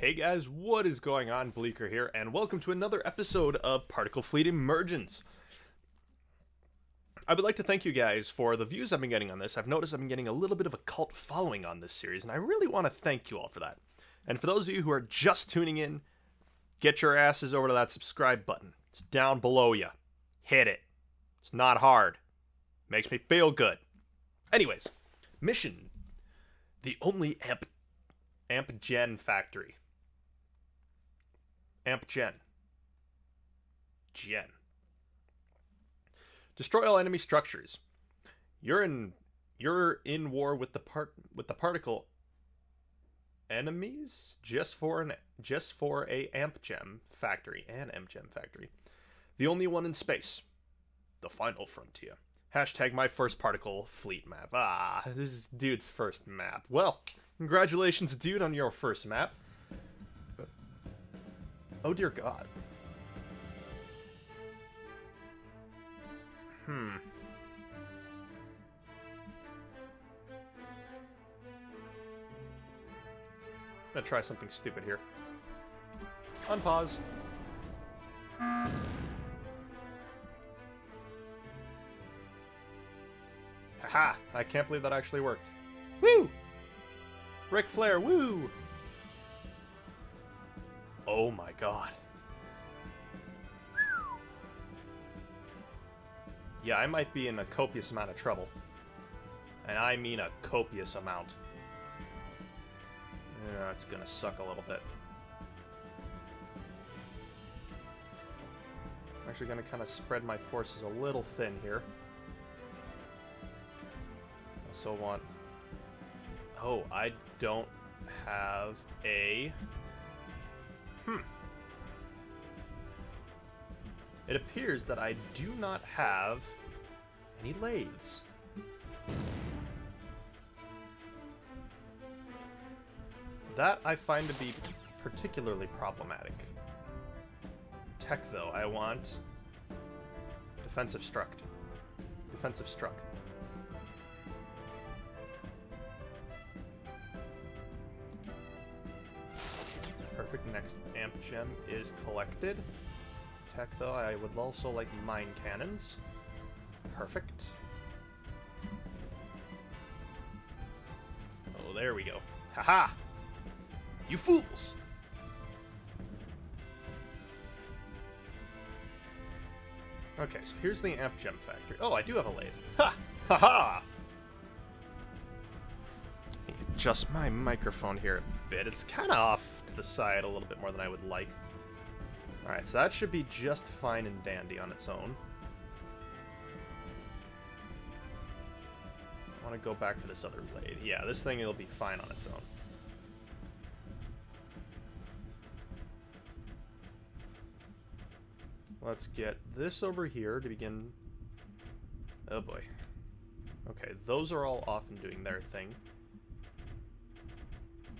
Hey guys, what is going on? Bleaker here, and welcome to another episode of Particle Fleet Emergence. I would like to thank you guys for the views I've been getting on this. I've noticed I've been getting a little bit of a cult following on this series, and I really want to thank you all for that. And for those of you who are just tuning in, get your asses over to that subscribe button. It's down below you. Hit it. It's not hard. Makes me feel good. Anyways, mission. The only amp amp gem factory. Amp gen. Gen. Destroy all enemy structures. You're in you're in war with the part with the particle enemies just for an just for a amp gem factory an amp gem factory. The only one in space. The final frontier. Hashtag my first particle fleet map. Ah, this is dude's first map. Well, congratulations, dude, on your first map. Oh dear god. Hmm. I'm gonna try something stupid here. Unpause. Haha! I can't believe that actually worked. Woo! Ric Flair, woo! Oh my god. Yeah, I might be in a copious amount of trouble. And I mean a copious amount. Yeah, gonna suck a little bit. I'm actually gonna kind of spread my forces a little thin here. Also want... Oh, I don't have a... It appears that I do not have any lathes. That I find to be particularly problematic. Tech, though, I want defensive struct. Defensive struck. Perfect. Next amp gem is collected. Tech, though, I would also like mine cannons. Perfect. Oh, there we go. Haha! -ha! You fools! Okay, so here's the amp gem factory. Oh, I do have a lathe. Ha! Ha ha! Adjust my microphone here a bit. It's kind of off to the side a little bit more than I would like. Alright, so that should be just fine and dandy on its own. I want to go back to this other blade. Yeah, this thing will be fine on its own. Let's get this over here to begin... Oh boy. Okay, those are all off and doing their thing.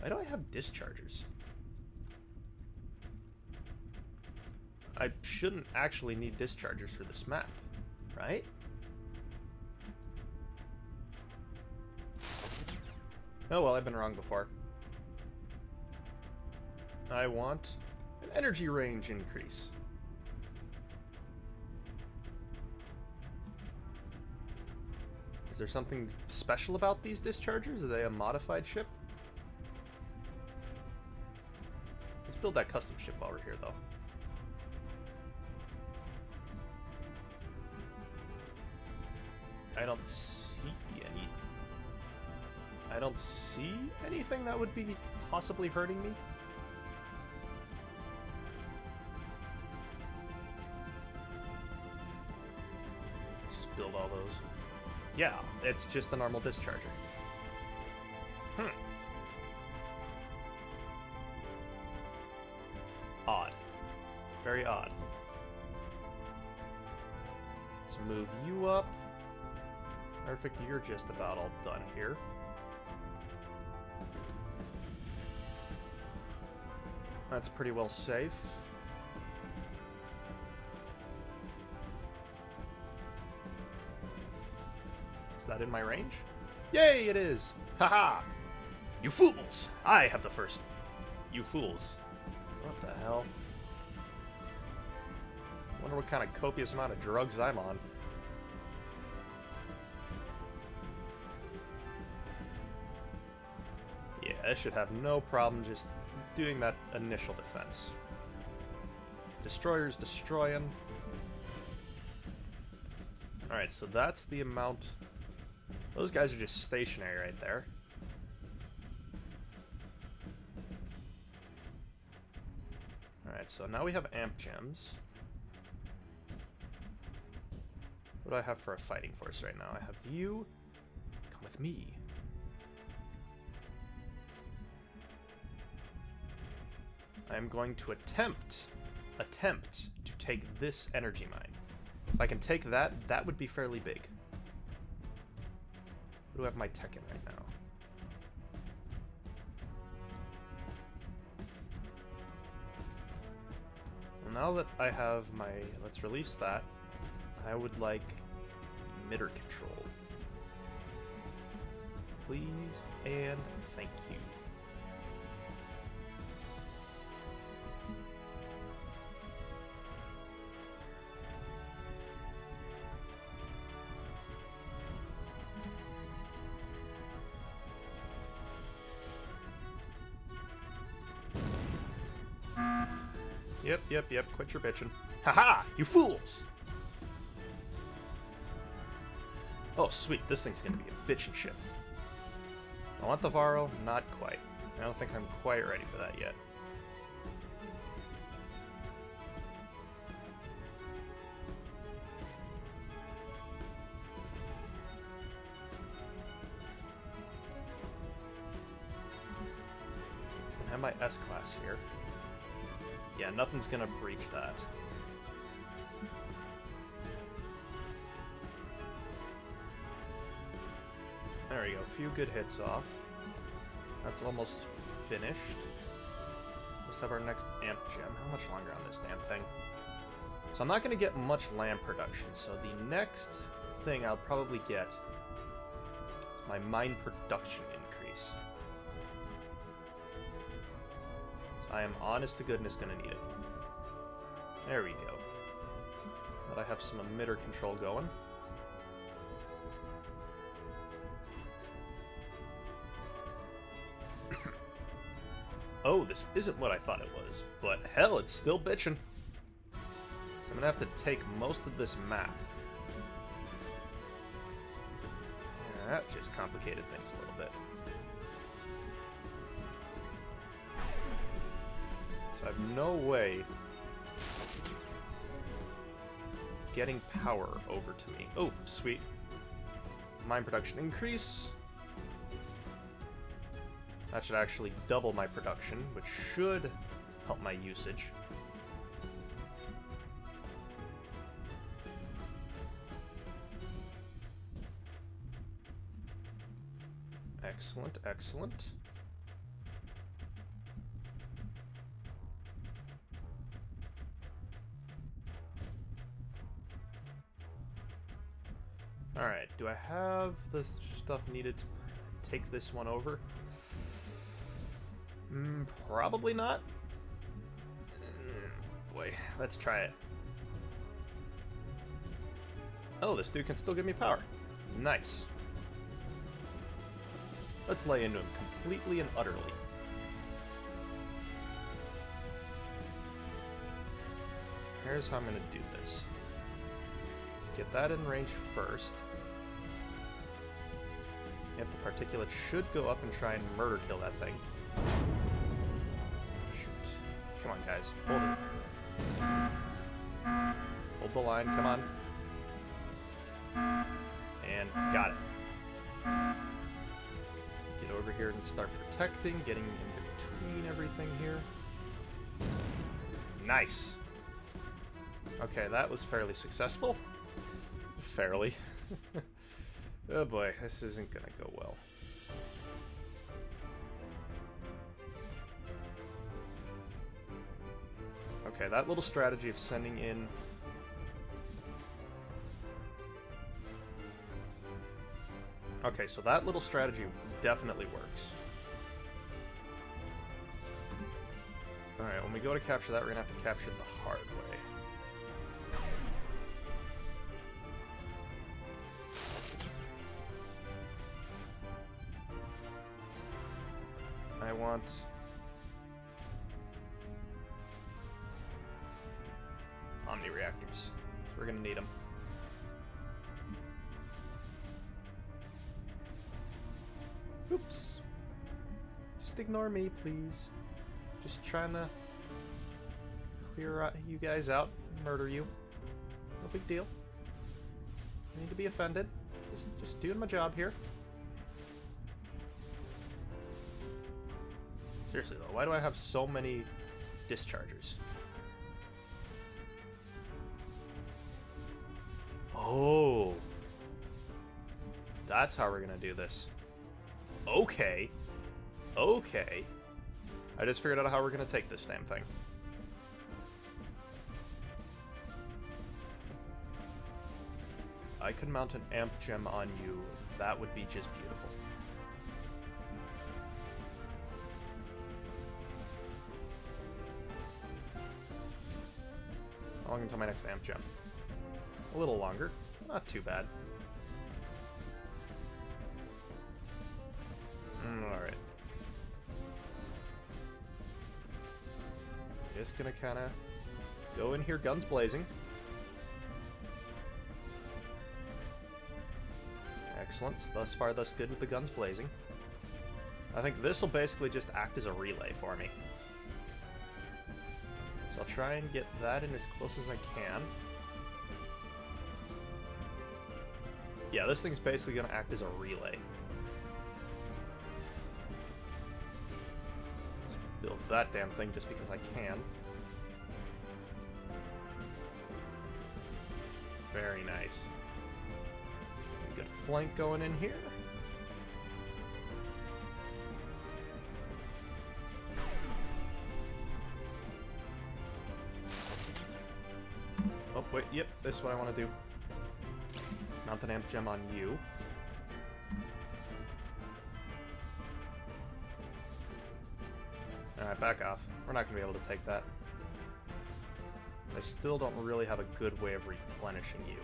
Why do I have dischargers? I shouldn't actually need dischargers for this map, right? Oh well, I've been wrong before. I want an energy range increase. Is there something special about these dischargers? Are they a modified ship? Let's build that custom ship while we're here, though. I don't see any... I don't see anything that would be possibly hurting me. Just build all those. Yeah, it's just the normal discharger. Perfect, you're just about all done here. That's pretty well safe. Is that in my range? Yay, it is! Haha! -ha! You fools! I have the first You fools. What the hell? Wonder what kind of copious amount of drugs I'm on. I should have no problem just doing that initial defense. Destroyers destroying. Alright, so that's the amount... Those guys are just stationary right there. Alright, so now we have amp gems. What do I have for a fighting force right now? I have you. Come with me. I am going to attempt, attempt to take this energy mine. If I can take that, that would be fairly big. What do I have my tech in right now? Well, now that I have my... Let's release that. I would like emitter control. Please and thank you. Yep, yep, yep, quit your bitching. Haha, you fools! Oh, sweet, this thing's gonna be a bitchin' ship. I want the Varro, not quite. I don't think I'm quite ready for that yet. I have my S-Class here. Yeah, nothing's gonna breach that. There we go, a few good hits off. That's almost finished. Let's have our next amp gem. How much longer on this damn thing? So I'm not going to get much lamp production, so the next thing I'll probably get is my mine production I am honest to goodness to need it. There we go. But I have some emitter control going. oh, this isn't what I thought it was, but hell, it's still bitching. I'm gonna have to take most of this map. That just complicated things a little bit. So I have no way getting power over to me. Oh, sweet. Mine production increase. That should actually double my production, which should help my usage. Excellent, excellent. Do I have the stuff needed to take this one over? Mm, probably not. Mm, boy, let's try it. Oh, this dude can still give me power. Nice. Let's lay into him completely and utterly. Here's how I'm going to do this. Let's get that in range first. Yep, the particulate should go up and try and murder kill that thing. Shoot. Come on, guys. Hold it. Hold the line, come on. And got it. Get over here and start protecting, getting in between everything here. Nice. Okay, that was fairly successful. Fairly. oh boy, this isn't gonna go well. Okay, that little strategy of sending in... Okay, so that little strategy definitely works. Alright, when we go to capture that, we're gonna have to capture the hard way. Want... Omni reactors. We're gonna need them. Oops. Just ignore me, please. Just trying to clear you guys out, murder you. No big deal. No need to be offended. Just, just doing my job here. Seriously though, why do I have so many dischargers? Oh. That's how we're gonna do this. Okay. Okay. I just figured out how we're gonna take this damn thing. I could mount an amp gem on you. That would be just beautiful. Long until my next amp gem? A little longer. Not too bad. Mm, Alright. Just gonna kinda go in here guns blazing. Excellent. Thus far, thus good with the guns blazing. I think this will basically just act as a relay for me. I'll try and get that in as close as I can. Yeah, this thing's basically going to act as a relay. Build that damn thing just because I can. Very nice. Good flank going in here. This is what I want to do. Mount an amp gem on you. Alright, back off. We're not going to be able to take that. I still don't really have a good way of replenishing you.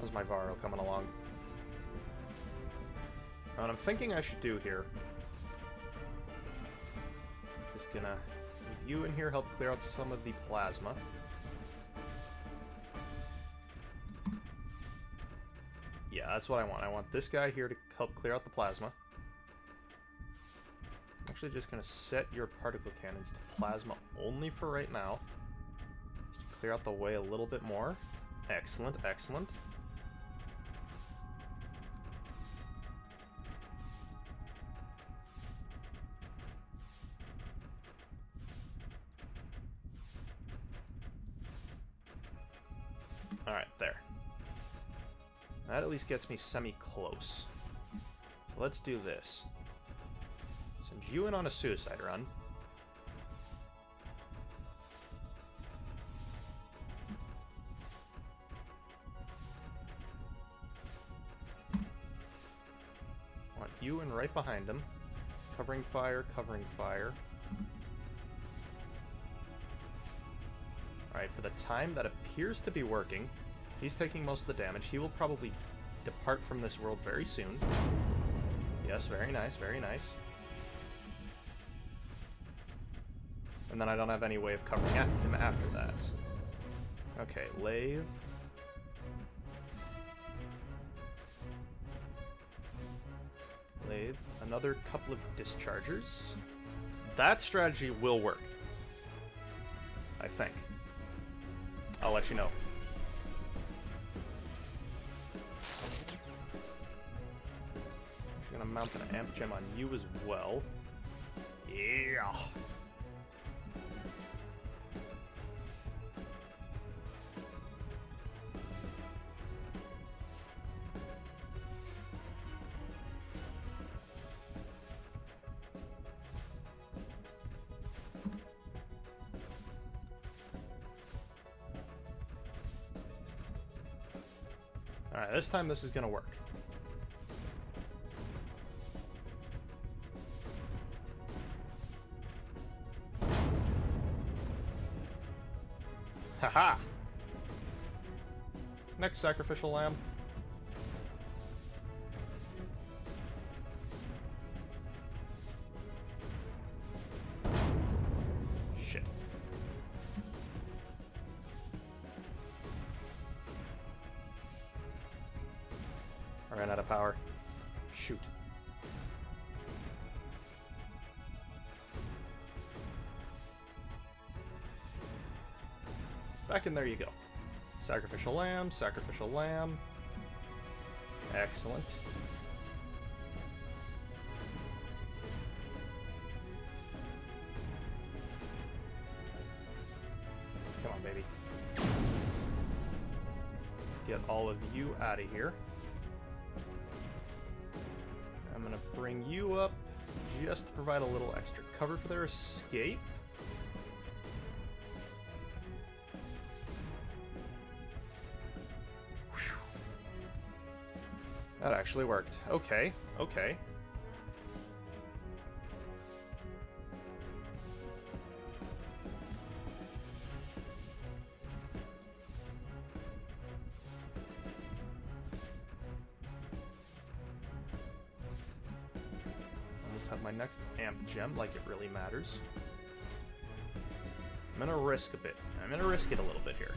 How's my Varro coming along? What I'm thinking I should do here... Just gonna... You in here help clear out some of the plasma. Yeah, that's what I want. I want this guy here to help clear out the plasma. I'm actually just going to set your particle cannons to plasma only for right now. Just clear out the way a little bit more. Excellent, excellent. Gets me semi-close. Let's do this. Send you in on a suicide run. Want you in right behind him. Covering fire, covering fire. Alright, for the time that appears to be working, he's taking most of the damage. He will probably depart from this world very soon. Yes, very nice, very nice. And then I don't have any way of covering him after that. Okay, Lathe. Lathe. Another couple of dischargers. That strategy will work. I think. I'll let you know. I'm gonna mount an amp gem on you as well. Yeah. Alright, this time this is gonna work. Haha! Next sacrificial lamb. Sacrificial lamb, sacrificial lamb. Excellent. Come on, baby. Get all of you out of here. I'm gonna bring you up just to provide a little extra cover for their escape. That actually worked. Okay, okay. Have my next amp gem like it really matters. I'm gonna risk a bit. I'm gonna risk it a little bit here.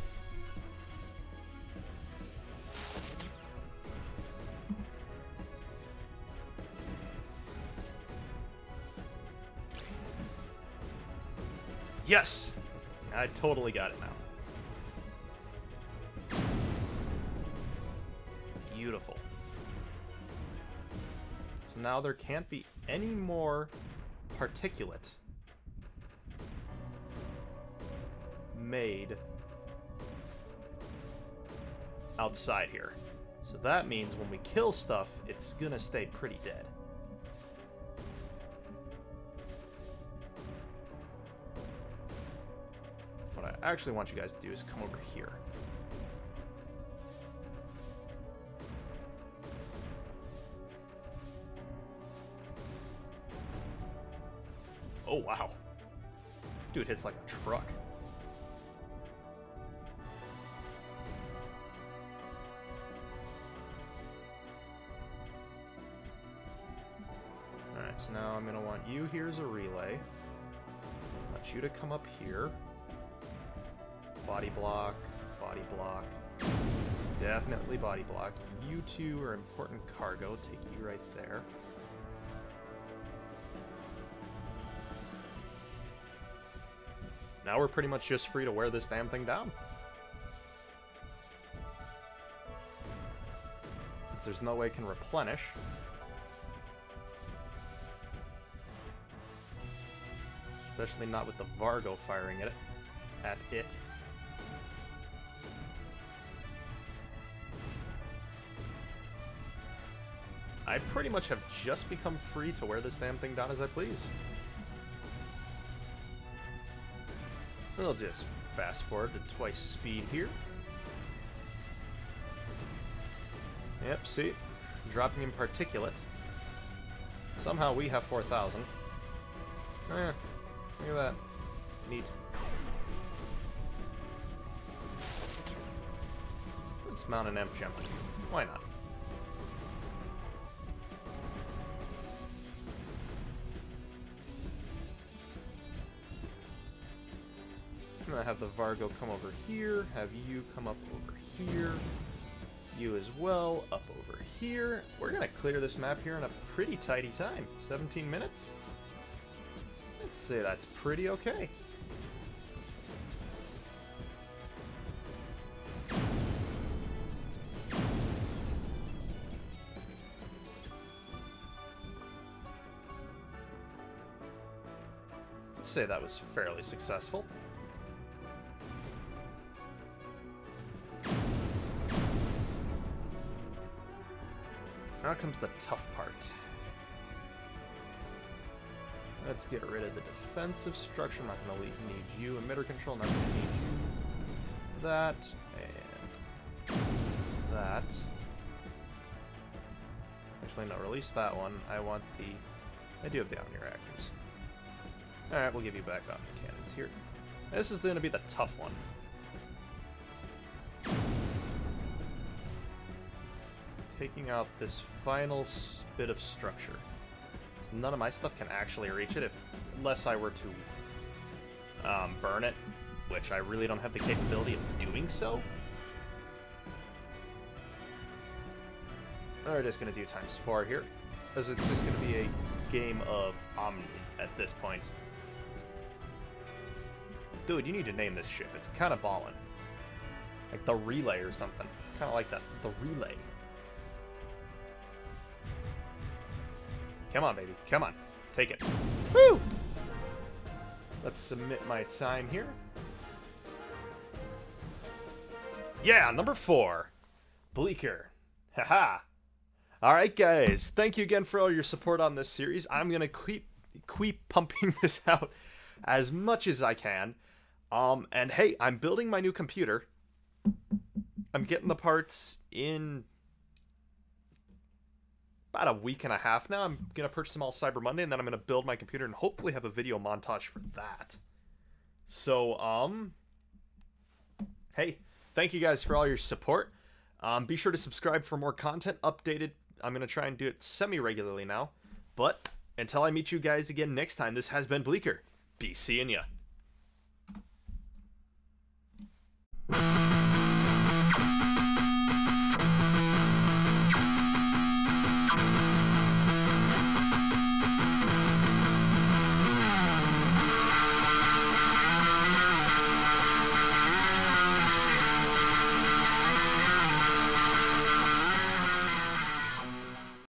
Yes! I totally got it now. Beautiful. So now there can't be any more particulate made outside here. So that means when we kill stuff, it's gonna stay pretty dead. I actually want you guys to do is come over here. Oh, wow. Dude hits like a truck. Alright, so now I'm going to want you here as a relay. I want you to come up here. Body block, body block. Definitely body block. You two are important cargo. Take you right there. Now we're pretty much just free to wear this damn thing down. There's no way it can replenish. Especially not with the Vargo firing at it at it. I pretty much have just become free to wear this damn thing down as I please. We'll just fast forward to twice speed here. Yep, see? Dropping in particulate. Somehow we have 4,000. Oh yeah, look at that. Neat. Let's mount an amp gem. Why not? Have the Vargo come over here, have you come up over here, you as well, up over here. We're gonna clear this map here in a pretty tidy time. 17 minutes? Let's say that's pretty okay. Let's say that was fairly successful. Now comes the tough part. Let's get rid of the defensive structure. I'm not going to need you. Emitter control, not going to need you. That, and that. Actually, no, release that one. I want the... I do have the Omni reactors. Alright, we'll give you back Omni Cannons here. This is going to be the tough one. Taking out this final bit of structure. None of my stuff can actually reach it if, unless I were to um, burn it, which I really don't have the capability of doing so. We're just gonna do times four here, because it's just gonna be a game of Omni at this point. Dude, you need to name this ship. It's kind of ballin'. Like the relay or something. Kind of like that. The relay. Come on, baby. Come on. Take it. Woo! Let's submit my time here. Yeah, number four. Bleaker. Haha. Alright, guys. Thank you again for all your support on this series. I'm going to keep, keep pumping this out as much as I can. Um, and hey, I'm building my new computer. I'm getting the parts in about a week and a half now. I'm gonna purchase them all Cyber Monday, and then I'm gonna build my computer and hopefully have a video montage for that. So, um, hey, thank you guys for all your support. Um, be sure to subscribe for more content updated. I'm gonna try and do it semi regularly now. But until I meet you guys again next time, this has been Bleaker. Be seeing ya.